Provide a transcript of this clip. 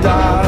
voltar.